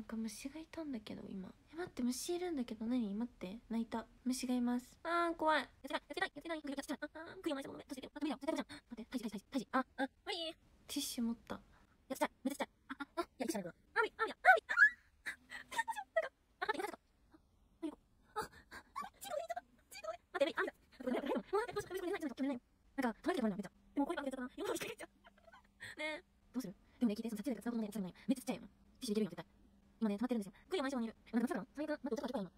なんか虫がいたんだけど今。え待って虫いるんだけど何？待って。泣いた。虫がいます。あー怖い。やってないやってない。やってないやってないああークリアマイスも待って待って待って待ってタイジタイジタイジああ無理。ティッシュ持った。やってた。めっちゃちゃいあああやりきたなあみあみあみああ待っちごいちょっとちごい待ってあみだ待って待って待って待って待って待ってなんか取れてもらうのめっちゃでもこれ負けちゃったな今の引っ掛けちゃうねえどうするでもね聞いてその撮影が使うことないやつないめっちゃちっちゃいよティッシュできるよ絶対ね止まってるんですよ。クリア毎週にいる。なんかまさかの最悪待って音が今。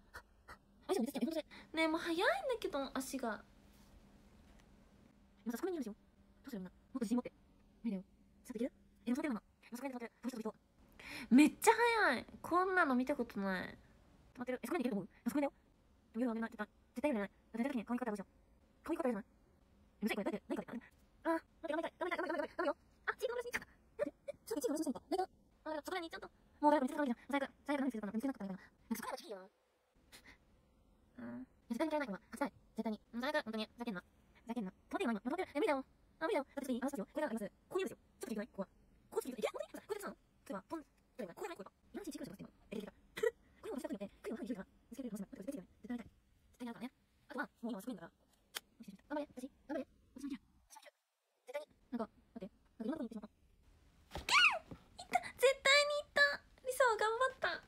相性に出てきた。よねえもう早いんだけど足が。今さそこにいるんでしょどうするみんな。もっと自信持って。見るよ。ちょっとできる？えでもそれでもなそこに止まってる。飛びそう飛びそう。めっちゃ早い。こんなの見たことない。止まってる。えそこにできると思う？そこにだよ。でも夜は寝ない。絶対絶対夜寝ない。寝た時に髪型あるじゃん髪誰か見つけたわけじゃん最悪最悪何見つけたの見つけなかったからそこらのいいようん絶対に嫌いないから勝ちたい絶対に最悪本当にふざけんなふざけんな止まってよ今止まってるえ無理だ。よあ無理だ。よだ。っていいあのスタジオこれがありますこういうですよちょっといけないここはこうするといけないこれでさこれはポンこれがこうじゃないこれが今のうちにチークしてます今えできたこれを押した時によってクリを前に広いから見つけるかもしれない絶対絶対絶対やるからねあとはもう今すごいんだ。から頑張れ私頑張れ私もいける私もいける絶対になんか待ってなんかいろんなとこに行ってしまった絶対に行ったリサは頑張った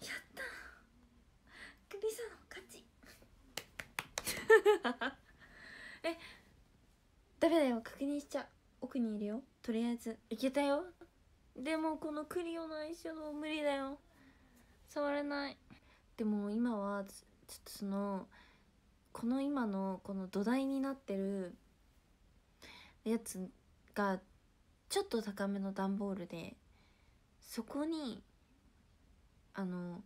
やったリサの勝ち えダメだよ確認しちゃ奥にいるよ。とりあえずいけたよ。でもこのクリオのアイシャドウ無理だよ。触れない。でも今はちょっとそのこの今のこの土台になってるやつがちょっと高めの段ボールでそこにあの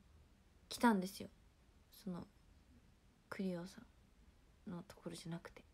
来たんですよ。そのクリオさん。のところじゃなくて。